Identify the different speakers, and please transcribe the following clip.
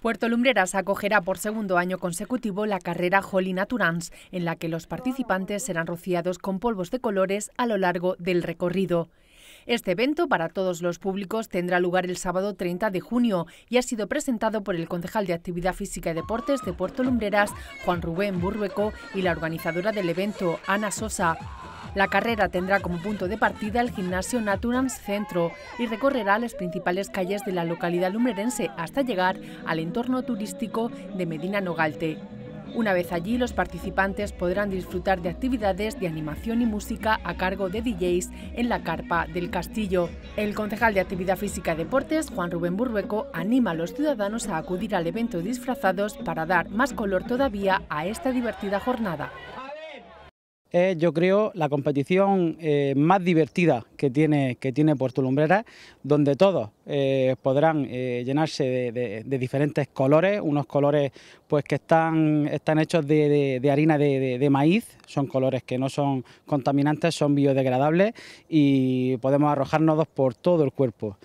Speaker 1: Puerto Lumbreras acogerá por segundo año consecutivo la carrera Holy Naturans, en la que los participantes serán rociados con polvos de colores a lo largo del recorrido. Este evento para todos los públicos tendrá lugar el sábado 30 de junio y ha sido presentado por el concejal de Actividad Física y Deportes de Puerto Lumbreras, Juan Rubén Burrueco, y la organizadora del evento, Ana Sosa. La carrera tendrá como punto de partida el gimnasio Naturans Centro y recorrerá las principales calles de la localidad lumbrerense hasta llegar al entorno turístico de Medina Nogalte. Una vez allí, los participantes podrán disfrutar de actividades de animación y música a cargo de DJs en la carpa del castillo. El concejal de Actividad Física y Deportes, Juan Rubén Burrueco, anima a los ciudadanos a acudir al evento disfrazados para dar más color todavía a esta divertida jornada
Speaker 2: es, yo creo, la competición eh, más divertida que tiene, que tiene Puerto Lumbrera, donde todos eh, podrán eh, llenarse de, diferentes colores, unos colores pues que están, están hechos de, harina de, maíz, son colores que no son contaminantes, son biodegradables y podemos arrojarnos por todo el cuerpo.